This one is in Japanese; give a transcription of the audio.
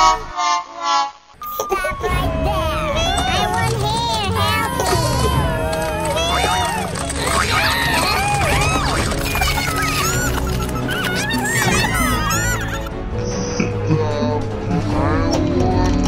Oh. Música